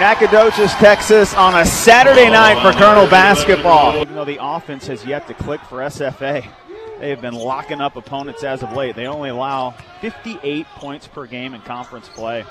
Nacogdoches, Texas on a Saturday night for Colonel basketball. Even though the offense has yet to click for SFA, they have been locking up opponents as of late. They only allow 58 points per game in conference play.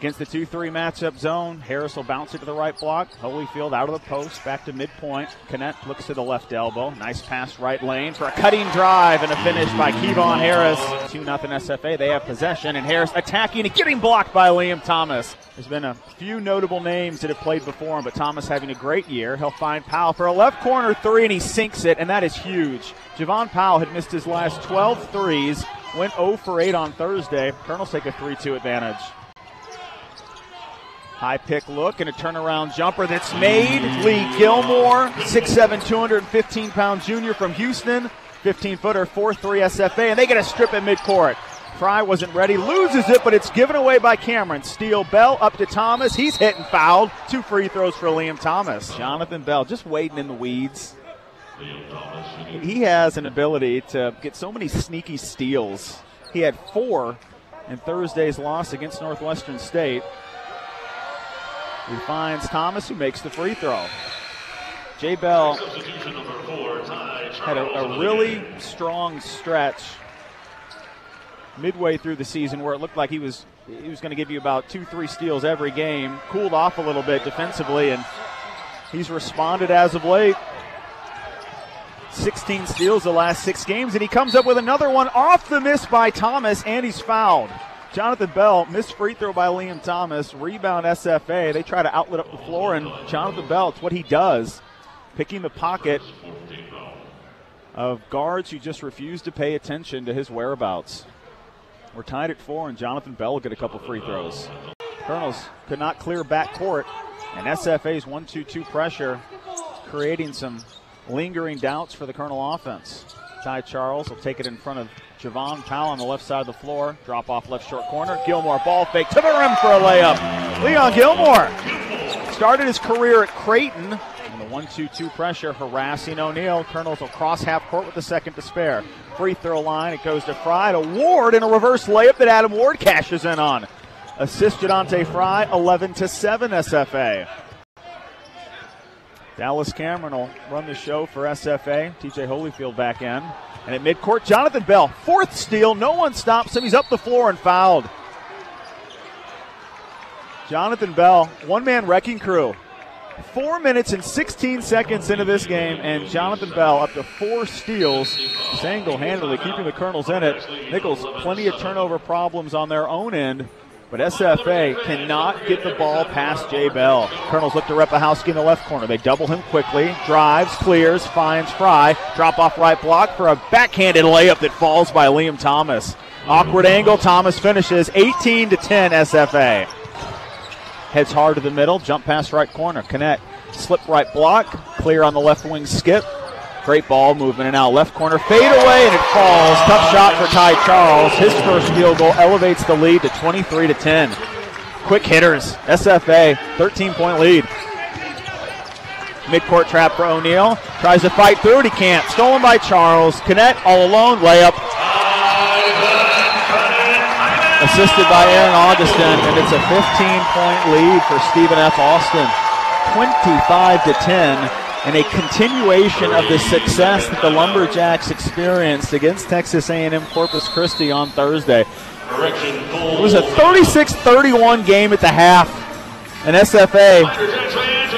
Against the 2 3 matchup zone, Harris will bounce it to the right block. Holyfield out of the post, back to midpoint. Canet looks to the left elbow. Nice pass right lane for a cutting drive and a finish by Kevon Harris. 2 0 SFA. They have possession, and Harris attacking and getting blocked by Liam Thomas. There's been a few notable names that have played before him, but Thomas having a great year. He'll find Powell for a left corner three, and he sinks it, and that is huge. Jahvaughn Powell had missed his last 12 threes, went 0 for 8 on Thursday. Colonels take a 3 2 advantage. High pick look and a turnaround jumper that's made. Lee Gilmore, 6'7, 215 pound junior from Houston, 15 footer, 4 3 SFA, and they get a strip at midcourt. Frye wasn't ready, loses it, but it's given away by Cameron. Steal Bell up to Thomas. He's hit and fouled. Two free throws for Liam Thomas. Johnathan Bell just waiting in the weeds. He has an ability to get so many sneaky steals. He had four in Thursday's loss against Northwestern State. He finds Thomas, who makes the free throw. Jay Bell had a, a really strong stretch midway through the season where it looked like he was he was going to give you about two, three steals every game. Cooled off a little bit defensively, and he's responded as of late. 16 steals the last six games, and he comes up with another one off the miss by Thomas, and he's fouled. Johnathan Bell, missed free throw by Liam Thomas, rebound SFA. They try to outlet up the floor, and Johnathan Bell, it's what he does, picking the pocket of guards who just refuse to pay attention to his whereabouts. We're tied at four, and Johnathan Bell will get a couple free throws. Colonels could not clear back court, and SFA's 1 2 2 pressure creating some lingering doubts for the Colonel offense. Ty Charles will take it in front of Jahvaughn Powell on the left side of the floor. Drop off left short corner. Gilmore ball fake to the rim for a layup. Leon Gilmore started his career at Creighton. And the 1 2 2 pressure harassing O'Neill. Colonels will cross half court with a second to spare. Free throw line. It goes to Frye to Ward in a reverse layup that Adam Ward cashes in on. Assist Ja'Dante' Frye, 11 to 7 SFA. Dallas Cameron will run the show for SFA. TJ Holyfield back in. And at midcourt, Johnathan Bell, fourth steal. No one stops him. He's up the floor and fouled. Johnathan Bell, one man wrecking crew. Four minutes and 16 seconds into this game, and Johnathan Bell up to four steals, single handedly keeping the Colonels in it. Nicholls, plenty of turnover problems on their own end. But SFA cannot get the ball past Jay Bell. Colonels look to Repahowski in the left corner. They double him quickly. Drives, clears, finds Frye. Drop off right block for a backhanded layup that falls by Liam Thomas. Awkward angle. Thomas finishes 18 to 10 SFA. Heads hard to the middle. Jump pass right corner. Connect. Slip right block. Clear on the left wing skip. Great ball movement and now left corner fade away and it falls. Tough shot for Ty Charles. His first field goal elevates the lead to 23 to 10. Quick hitters. SFA 13 point lead. Midcourt trap for O'Neill. Tries to fight through it. He can't. Stolen by Charles. Canet all alone. Layup. Assisted by Aaron Augustin. And it's a 15 point lead for Stephen F. Austin. 25 to 10 and a continuation of the success that the Lumberjacks experienced against Texas A&M Corpus Christi on Thursday. It was a 36-31 game at the half, and SFA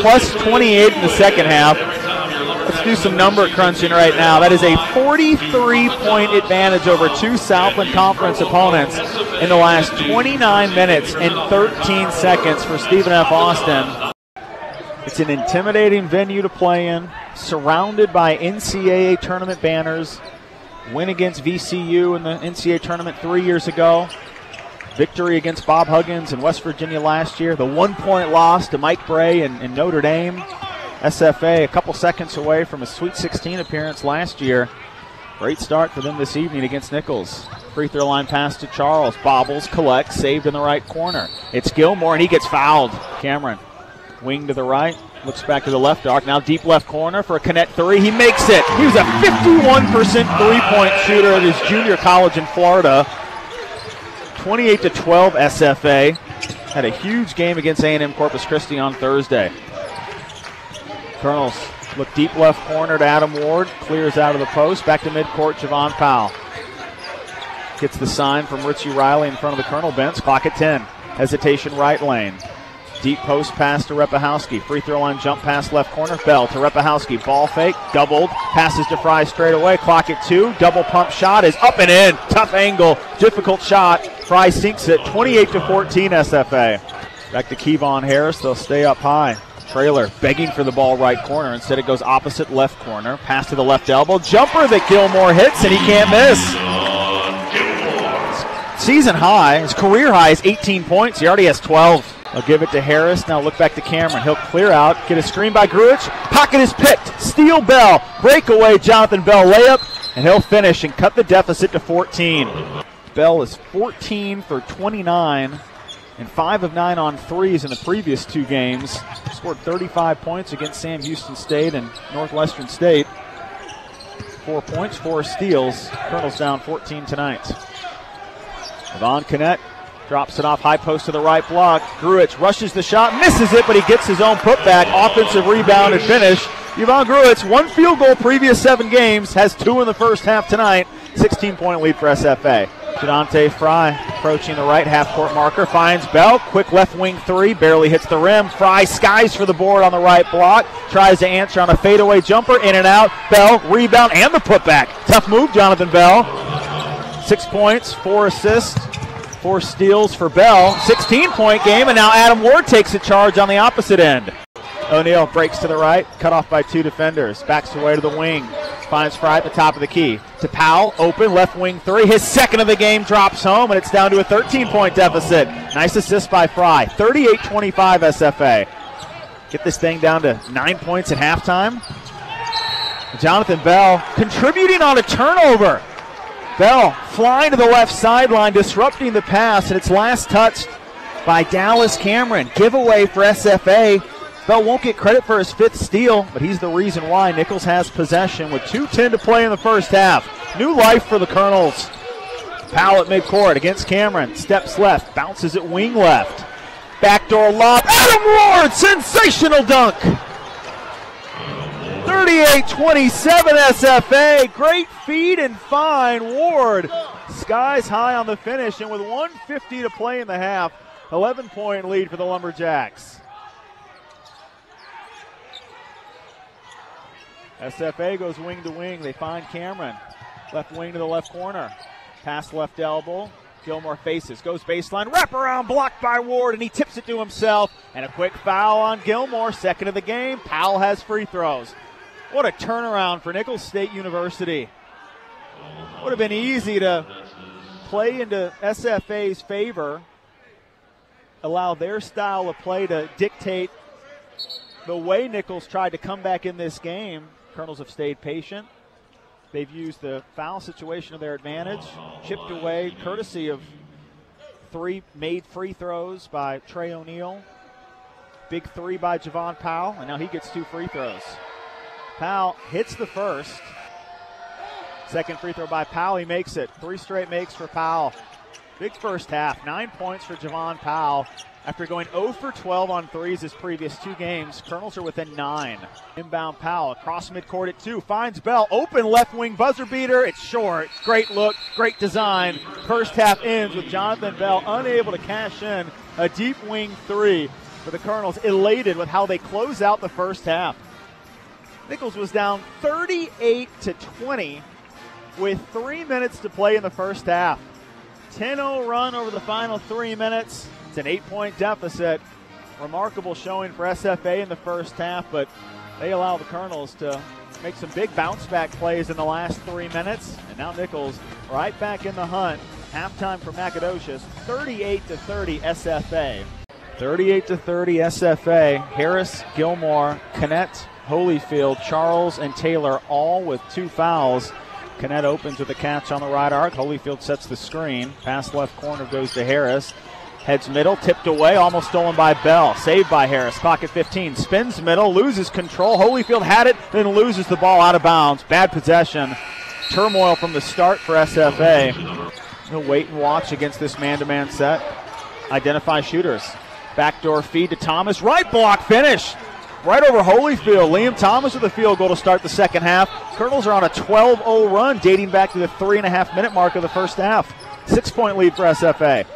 plus 28 in the second half. Let's do some number crunching right now. That is a 43-point advantage over two Southland Conference opponents in the last 29 minutes and 13 seconds for Stephen F. Austin. It's an intimidating venue to play in, surrounded by NCAA tournament banners. Win against VCU in the NCAA tournament three years ago. Victory against Bob Huggins in West Virginia last year. The one point loss to Mike Brey and, and Notre Dame. SFA a couple seconds away from a Sweet 16 appearance last year. Great start for them this evening against Nicholls. Free throw line pass to Charles. Bobbles, collects, saved in the right corner. It's Gilmore, and he gets fouled. Cameron Wing to the right, looks back to the left arc. Now deep left corner for a connect three. He makes it. He was a 51% three point shooter at his junior college in Florida. 28 to 12 SFA. had a huge game against A&M Corpus Christi on Thursday. Colonels look deep left corner to Adam Ward, clears out of the post, back to midcourt, Jahvaughn Powell. Gets the sign from Richie Riley in front of the Colonel bench, clock at 10. Hesitation right lane. Deep post pass to Repahowski. Free throw line jump pass left corner. Bell to Repahowski. Ball fake. Doubled. Passes to Frye straight away. Clock at two. Double pump shot is up and in. Tough angle. Difficult shot. Frye sinks it. 28 to 14 SFA. Back to Kevon Harris. They'll stay up high. Trailer begging for the ball right corner. Instead, it goes opposite left corner. Pass to the left elbow. Jumper that Gilmore hits, and he can't miss. Season high, his career high is 18 points. He already has 12. They'll give it to Harris. Now look back to Cameron. He'll clear out, get a screen by Gruich. Pocket is picked. Steal Bell. Breakaway Johnathan Bell layup. And he'll finish and cut the deficit to 14. Bell is 14 for 29 and 5 of 9 on threes in the previous two games. Scored 35 points against Sam Houston State and Northwestern State. Four points, four steals. Colonels down 14 tonight. Yvonne Canet Drops it off high post to the right block. Gruich rushes the shot, misses it, but he gets his own putback. Offensive rebound and finish. Yvonne Gruich, one field goal previous seven games, has two in the first half tonight. 16 point lead for SFA. Ja'Dante' Frye approaching the right half court marker, finds Bell. Quick left wing three, barely hits the rim. Frye skies for the board on the right block, tries to answer on a fadeaway jumper, in and out. Bell, rebound, and the putback. Tough move, Johnathan Bell. Six points, four assists, Four steals for Bell. 16 point game, and now Adam Ward takes a charge on the opposite end. O'Neal breaks to the right, cut off by two defenders. Backs away to the wing. Finds Frye at the top of the key. To Powell, open, left wing three. His second of the game drops home, and it's down to a 13 point deficit. Nice assist by Frye. 38 25 SFA. Get this thing down to nine points at halftime. Johnathan Bell contributing on a turnover. Bell flying to the left sideline, disrupting the pass, and it's last touched by Dallas Cameron. Giveaway for SFA. Bell won't get credit for his fifth steal, but he's the reason why Nicholls has possession with 2.10 to play in the first half. New life for the Colonels. Powell at midcourt against Cameron. Steps left, bounces at wing left. Backdoor lob. Adam Ward, sensational dunk. 38 27 SFA. Great feed and fine. Ward skies high on the finish, and with 150 to play in the half, 11 point lead for the Lumberjacks. SFA goes wing to wing. They find Cameron. Left wing to the left corner. Pass left elbow. Gilmore faces, goes baseline, wraparound blocked by Ward, and he tips it to himself. And a quick foul on Gilmore, second of the game. Powell has free throws. What a turnaround for Nicholls State University. Would have been easy to play into SFA's favor, allow their style of play to dictate the way Nicholls tried to come back in this game. Colonels have stayed patient. They've used the foul situation to their advantage, chipped away courtesy of three made free throws by Trey O'Neal. Big three by Jahvaughn Powell, and now he gets two free throws. Powell hits the first. Second free throw by Powell. He makes it. Three straight makes for Powell. Big first half. Nine points for Jahvaughn Powell. After going 0 for 12 on threes his previous two games, Colonels are within nine. Inbound Powell across midcourt at two. Finds Bell. Open left wing buzzer beater. It's short. Great look. Great design. First half ends with Johnathan Bell unable to cash in a deep wing three for the Colonels. Elated with how they close out the first half. Nicholls was down 38 to 20 with three minutes to play in the first half. 10 0 run over the final three minutes. It's an eight point deficit. Remarkable showing for SFA in the first half, but they allow the Colonels to make some big bounce back plays in the last three minutes. And now Nicholls right back in the hunt. Halftime for Nacogdoches, 38 to 30 SFA. 38 to 30 SFA. Harris, Gilmore, Canet, Holyfield, Charles, and Taylor all with two fouls. Canet opens with a catch on the right arc. Holyfield sets the screen. Pass left corner goes to Harris. Heads middle, tipped away, almost stolen by Bell. Saved by Harris. Pocket 15. Spins middle, loses control. Holyfield had it, then loses the ball out of bounds. Bad possession. Turmoil from the start for SFA. He'll wait and watch against this man to man set. Identify shooters. Backdoor feed to Thomas. Right block finish. Right over Holyfield. Liam Thomas with a field goal to start the second half. Colonels are on a 12 0 run dating back to the three and a half minute mark of the first half. Six point lead for SFA.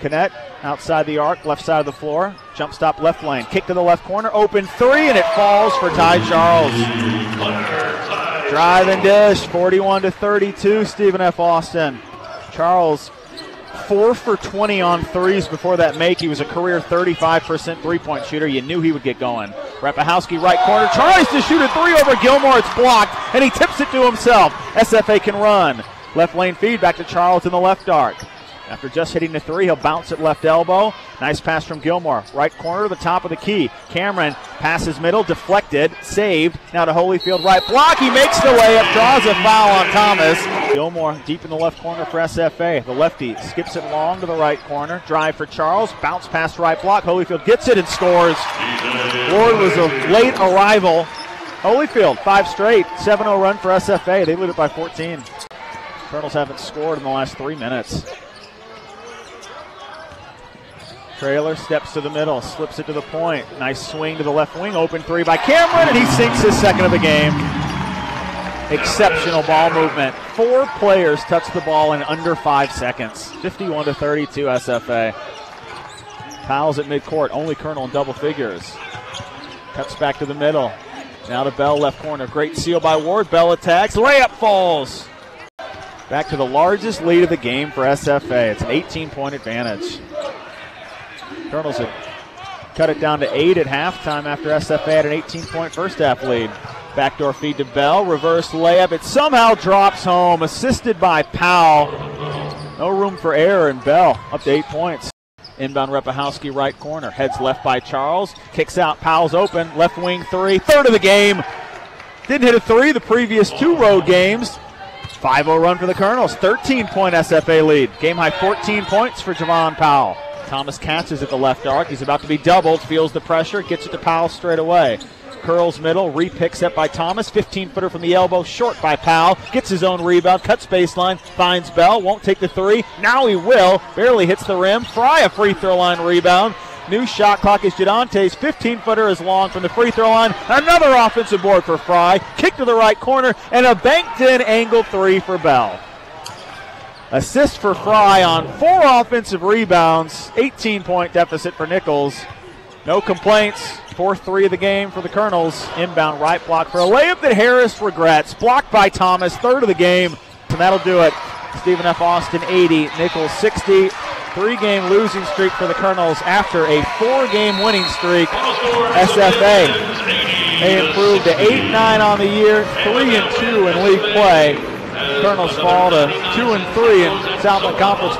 Canet outside the arc, left side of the floor. Jump stop left lane. Kick to the left corner. Open three, and it falls for Ty Charles. Drive and dish, 41 to 32, Stephen F. Austin. Charles, four for 20 on threes before that make. He was a career 35% three point shooter. You knew he would get going. Rapahowski, right corner, tries to shoot a three over Gilmore. It's blocked, and he tips it to himself. SFA can run. Left lane feed back to Charles in the left arc. After just hitting the three, he'll bounce it left elbow. Nice pass from Gilmore. Right corner the top of the key. Cameron passes middle, deflected, saved. Now to Holyfield, right block. He makes the layup, draws a foul on Thomas. Gilmore deep in the left corner for SFA. The lefty skips it long to the right corner. Drive for Charles. Bounce past right block. Holyfield gets it and scores. Ward was a late arrival. Holyfield, five straight, 7 0 run for SFA. They lead it by 14. Colonels haven't scored in the last three minutes. Trailer steps to the middle, slips it to the point. Nice swing to the left wing. Open three by Cameron, and he sinks his second of the game. Exceptional ball movement. Four players touch the ball in under five seconds. 51 to 32 SFA. Fouls at midcourt. Only Colonel in double figures. Cuts back to the middle. Now to Bell, left corner. Great seal by Ward. Bell attacks. Layup falls. Back to the largest lead of the game for SFA. It's an 18 point advantage. Colonels had cut it down to eight at halftime after SFA had an 18 point first half lead. Backdoor feed to Bell, reverse layup. It somehow drops home, assisted by Powell. No room for error, and Bell up to eight points. Inbound Repahowski right corner. Heads left by Charles. Kicks out. Powell's open. Left wing three. Third of the game. Didn't hit a three the previous two road games. 5 0 run for the Colonels. 13 point SFA lead. Game high 14 points for Jahvaughn Powell. Thomas catches at the left arc. He's about to be doubled, feels the pressure, gets it to Powell straight away. Curls middle, repick set by Thomas, 15 footer from the elbow, short by Powell, gets his own rebound, cuts baseline, finds Bell, won't take the three. Now he will, barely hits the rim. Frye a free throw line rebound. New shot clock is Ja'Dante's 15 footer is long from the free throw line. Another offensive board for Frye. Kick to the right corner and a banked in angle three for Bell. Assist for Frye on four offensive rebounds. 18 point deficit for Nicholls. No complaints. Fourth three of the game for the Colonels. Inbound right block for a layup that Harris regrets. Blocked by Thomas. Third of the game. And that'll do it. Stephen F. Austin 80, Nicholls 60. Three game losing streak for the Colonels after a four game winning streak. SFA. They improved to 8 9 on the year, 3 and 2 in league play. Colonels fall to two and three in Southland Conference.